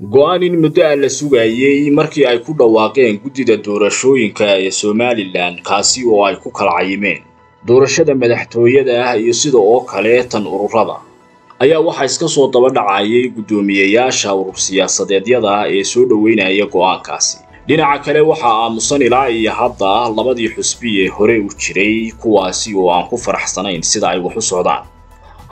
go'aan in muddo ah la sugayey markii ay ku dhawaaqeen guddida doorashooyinka ee somalilan kaasi oo ay ku kala cayimeen doorashada madaxtooyada ah iyo sida oo kale tan ururada ayaa waxaa iska soo daba dhacayay guddoomiyeyaasha urur siyaasadeedyada ee soo dhoweynaya go'aankaasi. Dhinaca kale waxaa aamusan ilaa iyo hadda labadii xusbi ee hore u jiray kuwaasi oo aan ku faraxsanayn sida ay wax u socdaan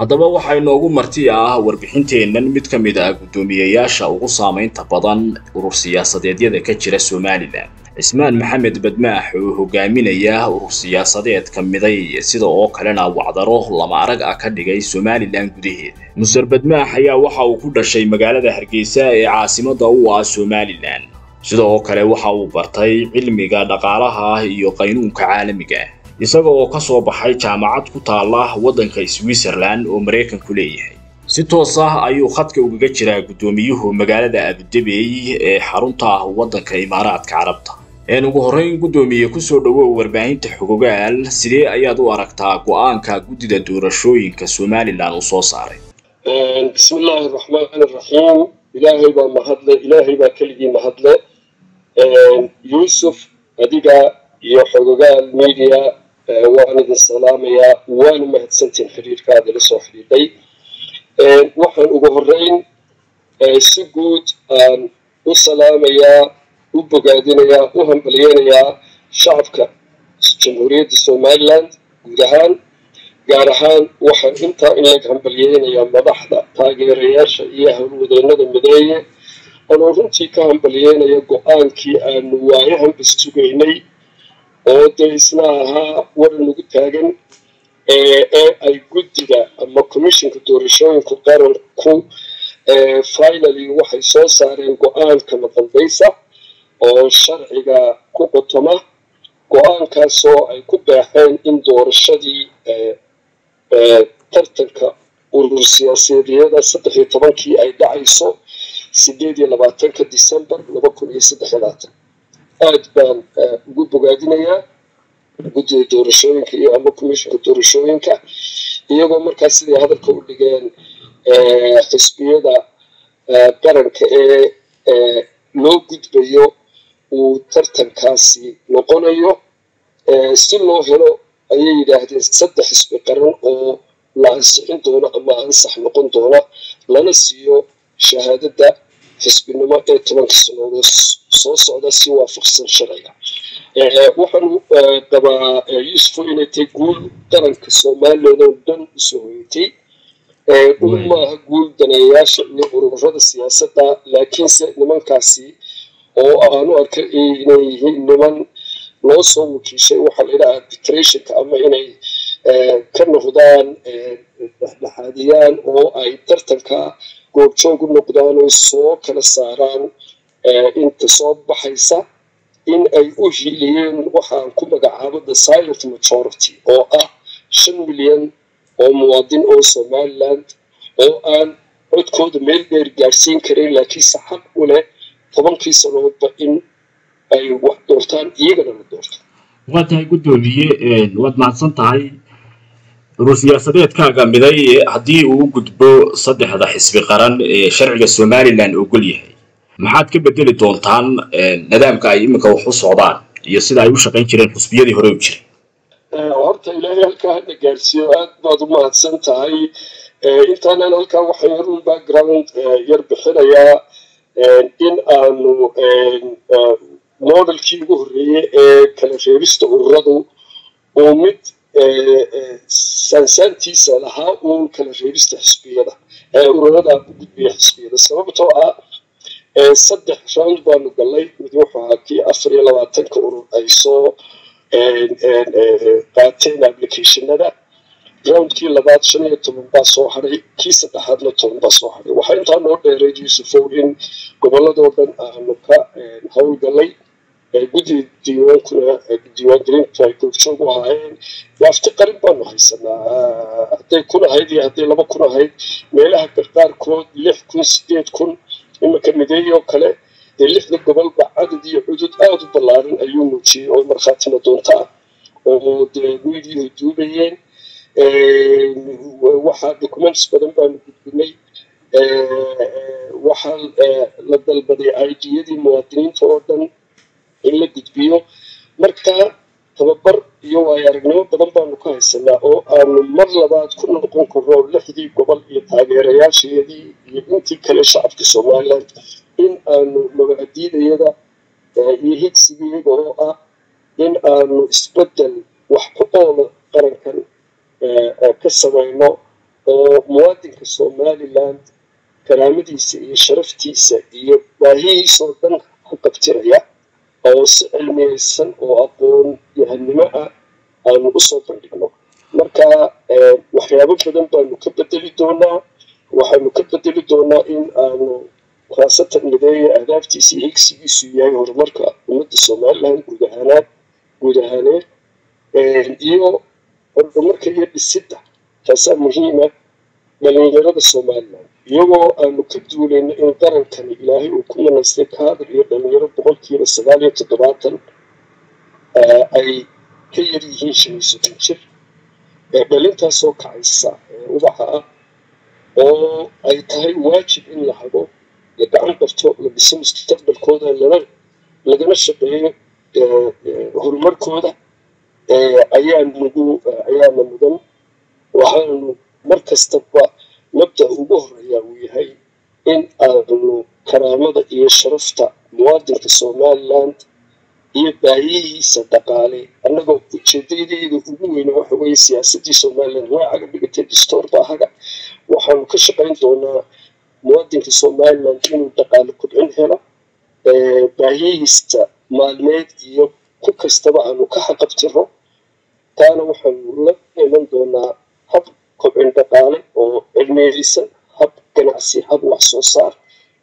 haddaba waxaa inoogu marti ah warbixinteennan mid ka mid ah guddoomiyeyaasha ugu saamaynta badan urur siyaasadeedyada ka jira somalilan cismaan maxamed badmaax oo hogaaminaya urur siyaasadeedka miday sida oo kalena wacdaro lama arag ah ka dhigay somalilan gudaheeda muser badmaax ayaa waxa uu ku dhashay magaalada hargeysa ee caasimadda u ah somalilan sida oo kale waxa uu bartay cilmiga dhaqaalaha iyo qaynuunka caalamiga isaga oo ka soo baxay jaamacad ku taala waddanka switzerland oo maraykanku leeyahay. Si toos ah ayuu khadka ugaga jiraa guddoomiyuhu magaalada abudabey ee xarunta ah waddanka imaaraadka carabta. Een ugu horrayn guddoomiye ku soo dhowow warbaahinta xogogaal sidee ayaad u aragtaa go'aanka guddida doorashooyinka somalilan uu soo saaray? Bismi illaahi araxiim ilaahay baa mahadle ilaahay baa keligii mahadle yuusuf adiga iyo xogogaal media waan idin salaamayaa waana mahadsantiin xiriirkaada la soo xidhiidhay. Waxaan ugu horreyn si guud aan u salaamayaa u bogaadinayaa u hambalyeynayaa shacabka jamhuuriyadda somaliland guud ahaan gaar ahaan waxaan intaa in lag hambalyeynayaa madaxda taageerayaasha iyo howlwadeennada mideeye anoo runtii ka hambalyeynaya go'aankii aanu waayahanba sugaynay oo dee isna ahaa waran ugu taagan ee ay guddiga ama commissionka doorashooyinka qaranku finally waxay soo saareen go'aanka maqaldaysa oo sharciga ku qotoma go'aankaasoo ay ku baaxeen in doorashadii tartanka urur siyaasadeeda saddex iyo tobankii ay dhacayso sideed iyo labaatanka december laba kun iyo saddex iyo labaatan aad baan ugu bogaadinayaa guddida doorashooyinka iyo ama commissionka doorashooyinka. Iyagoo markaas siday hadalka u dhigeen xisbiyada qaranka ee loo gudbayo uu tartankaasi noqonayo si loo helo ayay yidhaahdeen saddex xisbi qaran oo la ansixin doono ama ansax noqon doona lana siiyo shahaadada xisbinimo ee tobanka sannadood soo socda si waafaqsan sharciga. Waxaan qabaa yuusufo inay tahay guul qaranka somaliland oo dhan u soo hoyatay un maaha guul daneeyayaasha iyo ururada siyaasadda laakiinse nimankaasi oo aanu arkay inay yihiin niman loo soo wakiishay waxaa la yidhaha arbitrationka ama inay ka noqdaan dhexdhexaadiyaan oo ay tartanka goobjoog u noqdaan oo soo kala saaraan inta soo baxaysa in ay u hiiliyeen waxaan ku magacaabo the silent majority oo ah shan milyan oo muwaadin oo somaliland oo aan codkooda meel dheer gaadhsiin karin laakiinse xaq u leh tobankii sannadoodba in ay wax doortaan iyagana la doorto waa tahay guddoomiye waad mahadsan tahay urur siyaasadeedkaaga miday haddii uu gudbo saddexda xisbi qaran ee sharciga somalilan ogol yahay maxaad ka bedeli doontaan nidaamka ay iminka wax u socdaan iyo sida ay u shaqayn jireen xusbiyadii hore u jiray? Horta ilaahay halkaa hadda gaadhsiiyo aad baad u mahadsan tahay. Intaanan halkaa waxaan yarun background yar bixinayaa in aanu modelkii ugu horreeyey ee kala reebista ururadu uu mid saansaantiisa lahaa uun kala reebista xisbiyada ururada u gudbiya xisbiyada. Sababtoo ah saddex round baanu gallay. Mid wuxuu ahaa kii afar iyo labaatanka urur ay soo qaateen applicationada. Roundkii labaad shan iyo toban baa soo hadhay kii saddexaadna toban baa soo hadhay waxaa intaa noo dheereed yuusufow in gobolladoo dhan aanu ka howlgallay guddiga diiwaankuna diiwaangelintu ay goobjoog u ahaayeen. Waafti qarin baanu haysanaa. Hadday kun ahayd iyo hadday laba kun ahayd meelaha qaarkood lix kun sideed kun iminka mideeyoo kale dee lixda gobolba cadad iyo cudud aada u ballaaran ayuu muujiyey oo markhaatina doonta ah oo dee miidiyuhu duubayeen waxaa documents badan baanu gudbinay. Waxaa la dalbaday aidiyadii muwaadiniinta oo dhan in la gudbiyo. Marka tababar iyo waayo aragnimo badan baanu ka haysanaa oo aanu mar labaad ku noqon karno lixdii gobol iyo taageerayaasheedii iyo intii kale shacabka somalilan in aanu mabaadiidayada iyo higsigiyaga oo ah in aanu isbeddel wax ku oola qarankan ka samayno oo muwaadinka somaliland karaamadiisa iyo sharaftiisa iyo baahihiisoo dhan ku qabtiraya oo si cilmiyeysan oo aqoon yahanimo ah aanu u soo bandhigno. Marka waxyaabo badan baanu ka bedeli doonaa. Waxaanu ka bedeli doonaa in aanu khaasatan mideeya ahdaaftiisa iyo higsigiisu yahay horumarka ummadda somaliland guud ahaanaad guud ahaaneed iyo horumarka iyo dhisidda. Taasaa muhiima dhalinyarada somaliland iyagoo aanu ka duulayno in qarankani ilaahay uu ku manaystay kaadir iyo dhalinyaro boqolkiiba sagaal iyo toddobaatan ay ka yar yihiin shan iyo soddon jir dhalintaasoo kacaysa ubaxa ah oo ay tahay waajib in la hago la gacan qabto la dhiso mustaqbalkooda lagana shaqeeyo horumarkooda ayaa nagu ayaana mudan waxaanu mar kastaba mabda ugu horreeya uu yahay in aanu karaamada iyo sharafta muwaadinka somaliland iyo baahiyihiisa dhaqaale annagoo ujeedadeeda ugu weyne waxa weeye siyaasadii somaliland waa caga dhigatay distoor baa haga waxaanu ka shaqayn doonaa muwaadinka somaliland inuu dhaqaale kudcin helo baahiyihiisa maalmeed iyo ku kastaba aanu ka xaqabtiro. Taana waxaanu la iman doonaa hab kobcin dhaqaale oo cilmiyeysan hab ganacsi hab wax soo saar.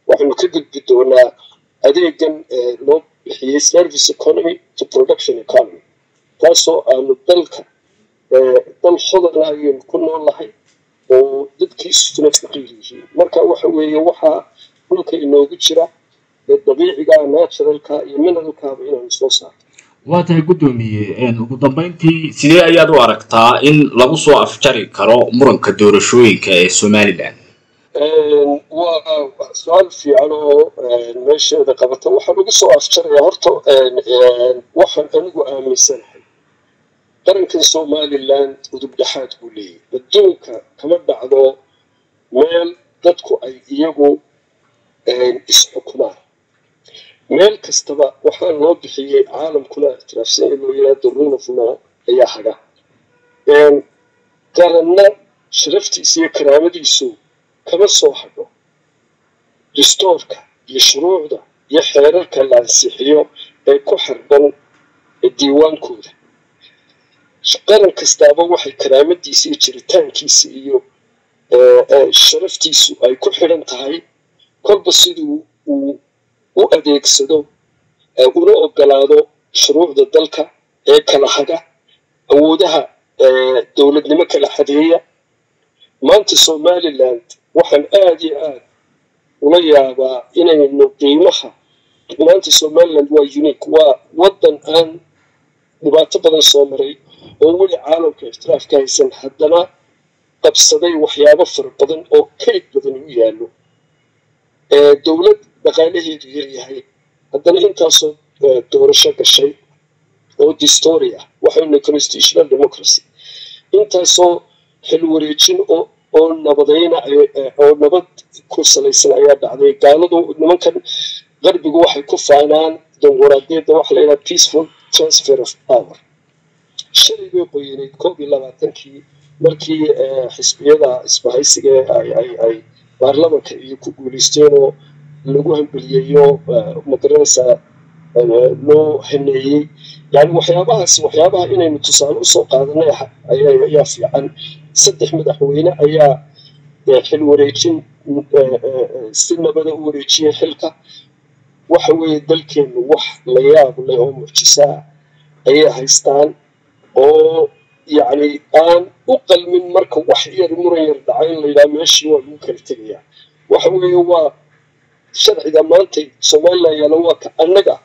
Waxaanu ka gudbi doonaa adeegan loo bixiyey service economy to production economy taasoo aanu dalka dal hodana ayaynu ku noolahay oo dadkiisuna faqiir yihiin. Marka waxa weeye waxaa dhulka inoogu jira dabiiciga naturalka iyo mineralkaaba inaanu soo saarto waa tahay guddoomiye ugu dambeyntii sidee ayaad u aragtaa in lagu soo afjari karo muranka doorashooyinka ee somalilan waa su'aal fiican oo meesheeda qabata waxaa lagu soo afjarayaa horta waxaan anigu aaminsanahay. Qarankan somaliland udub dhexaad buu leeyahy adduunka kama dhacdo meel dadku ay iyagu isxukumaan meel kastaba waxaa loo bixiyey caalamkuna ictiraafsan in loo yihahdo rule of law ayaa haga. Garanna sharaftiisa iyo karaamadiisu kama soo hadho distoorka iyo shuruucda iyo xeerarka la ansixiyo ee ku xirban diiwaankooda. Qaran kastaaba waxay karaamadiisa iyo jiritaankiisa iyo sharaftiisu ay ku xidhan tahay. Kolba siduu uu u adeegsado una ogolaado shuruucda dalka ee kala haga awoodaha dowladnimo kala xadeeya maanta somaliland waxaan aada iyo aad ula yaabaa inaynu qiimaha maanta somaliland waa unique waa waddan aan dhibaato badan soo maray oo weli caalamka ixtiraaf ka haysan haddana qabsaday waxyaabo fara badan oo kayd badan u yaallo. Dowlad dhaqaalaheedu yaryahay haddana intaasoo doorasho gashay oo distory ah waxaynu constitutional democracy. Intaasoo xilwareejin oo oo nabadayna oo nabad ku salaysan ayaa dhacday. Gaaladu nimankan qarbigu waxay ku faanaan dimuquraadiyadda waxa la yidhaha peaceful transfer of power. Shalay bay qoyaneyd koob iyo labaatankii markii xisbiyada isbahaysiga ay baarlamanka iyo ku guuleysteenoo lagu hambeliyeeyo ma garanaysaa loo haneeyey. Yani waxyaabahaas waxyaabaha inaynu tusaale u soo qaadanay ayaa fiican. Saddex madaxweyne ayaa xil wareejin si nabada u wareejiyay xilka. Waxa weeye dalkeenu wax la yaab leh oo mucjisaa ayay haystaan oo yacni aan u qalmin marka wax yar muran yar dhacay in la yidhaha meeshii waa lagu kala tegayaa. Waxa weeye waa sharciga maanta somaliland yaalla waa ka annaga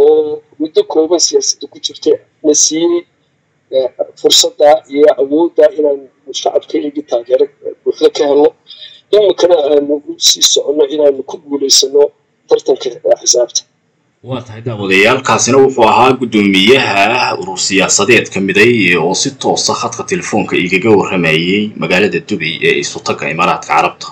oo muddo kooban siyaasadda ku jirta na siiyey fursadda iyo awoodda inaan shacabka iyagii taageero buuxda ka helno iminkana aanu u sii soconno inaanu ku guulaysano tartanka xisaabta. Waa tahay daawadayaalkaasina wuxuu ahaa guddoomiyaha urur siyaasadeedka miday oo si toosa khadka telefoonka igaga warramayay magaalada dubay ee isutaga imaaraadka carabta